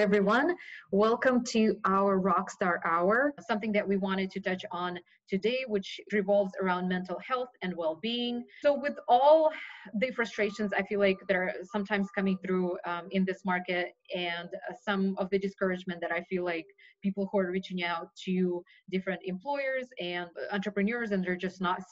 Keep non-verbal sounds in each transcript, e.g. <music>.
everyone. Welcome to our Rockstar Hour, something that we wanted to touch on today, which revolves around mental health and well being. So, with all the frustrations I feel like they're sometimes coming through um, in this market, and uh, some of the discouragement that I feel like people who are reaching out to different employers and entrepreneurs, and they're just not,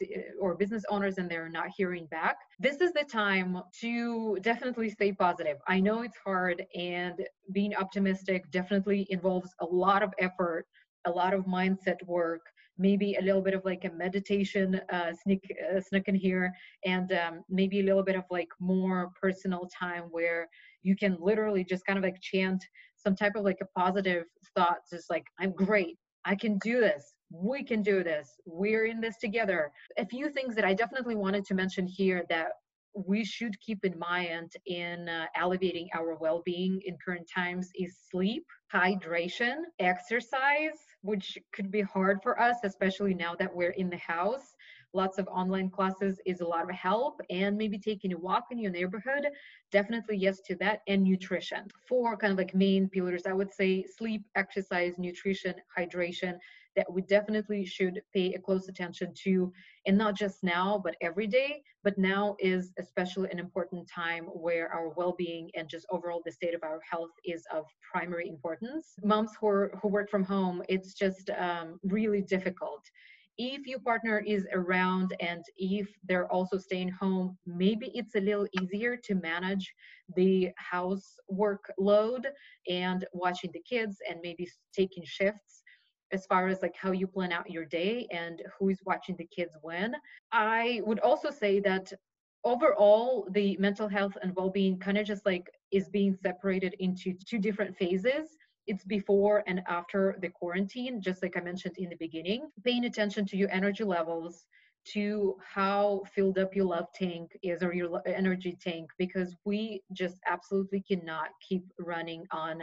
or business owners, and they're not hearing back. This is the time to definitely stay positive. I know it's hard, and being optimistic definitely involves a lot of effort, a lot of mindset work maybe a little bit of like a meditation uh, sneak uh, snuck in here and um, maybe a little bit of like more personal time where you can literally just kind of like chant some type of like a positive thought just like i'm great. I can do this. We can do this. We're in this together. A few things that i definitely wanted to mention here that we should keep in mind in uh, elevating our well-being in current times is sleep hydration exercise which could be hard for us, especially now that we're in the house. Lots of online classes is a lot of help, and maybe taking a walk in your neighborhood. Definitely yes to that, and nutrition. Four kind of like main pillars, I would say sleep, exercise, nutrition, hydration that we definitely should pay a close attention to and not just now but every day but now is especially an important time where our well-being and just overall the state of our health is of primary importance. Moms who, are, who work from home it's just um, really difficult. If your partner is around and if they're also staying home, maybe it's a little easier to manage the housework load and watching the kids and maybe taking shifts as far as like how you plan out your day and who is watching the kids when. I would also say that overall the mental health and well-being kind of just like is being separated into two different phases it's before and after the quarantine just like i mentioned in the beginning paying attention to your energy levels to how filled up your love tank is or your energy tank because we just absolutely cannot keep running on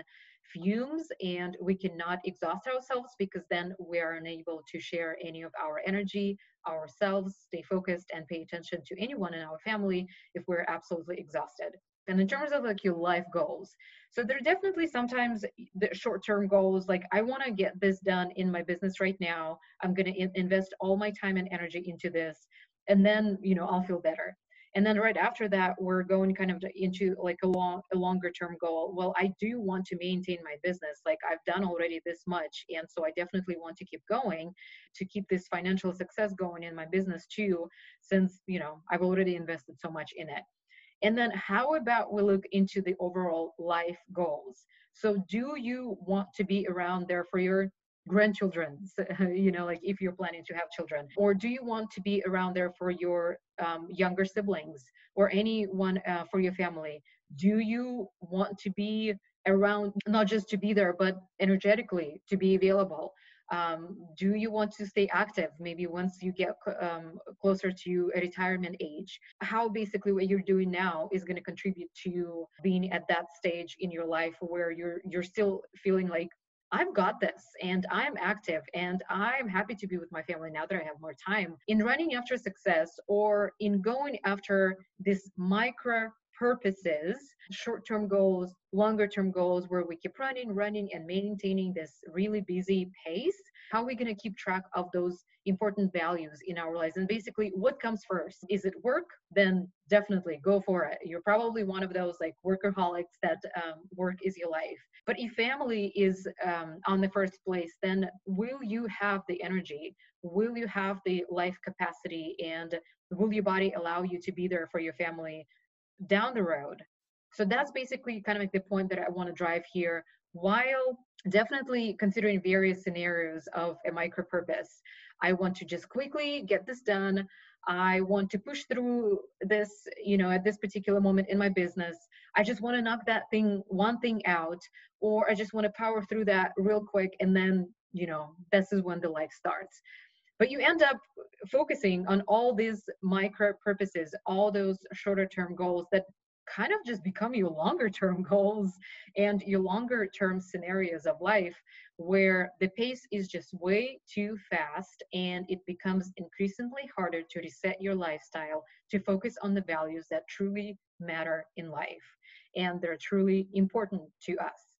fumes and we cannot exhaust ourselves because then we are unable to share any of our energy ourselves stay focused and pay attention to anyone in our family if we're absolutely exhausted. And in terms of like your life goals so there are definitely sometimes the short-term goals like i want to get this done in my business right now. I'm going to in- invest all my time and energy into this and then you know i'll feel better and then right after that we're going kind of into like a long a longer term goal. Well i do want to maintain my business. Like i've done already this much and so i definitely want to keep going to keep this financial success going in my business too since you know i've already invested so much in it. And then how about we look into the overall life goals? So do you want to be around there for your grandchildren <laughs> you know like if you're planning to have children? Or do you want to be around there for your um, younger siblings or anyone uh, for your family? Do you want to be around not just to be there but energetically to be available? Um, do you want to stay active maybe once you get um, closer to a retirement age? How basically what you're doing now is going to contribute to you being at that stage in your life where you're you're still feeling like I've got this and I'm active and I'm happy to be with my family now that I have more time. In running after success or in going after this micro purposes, short term goals, longer term goals, where we keep running, running, and maintaining this really busy pace, how are we going to keep track of those important values in our lives? And basically, what comes first? Is it work? Then definitely go for it. You're probably one of those like workaholics that um, work is your life. But if family is um, on the first place, then will you have the energy? Will you have the life capacity? And will your body allow you to be there for your family down the road? So that's basically kind of like the point that I want to drive here. While definitely considering various scenarios of a micro purpose, I want to just quickly get this done. I want to push through this, you know, at this particular moment in my business. I just want to knock that thing, one thing out, or I just want to power through that real quick. And then, you know, this is when the life starts. But you end up focusing on all these micro purposes, all those shorter term goals that kind of just become your longer term <laughs> goals and your longer term scenarios of life where the pace is just way too fast and it becomes increasingly harder to reset your lifestyle to focus on the values that truly matter in life and they're truly important to us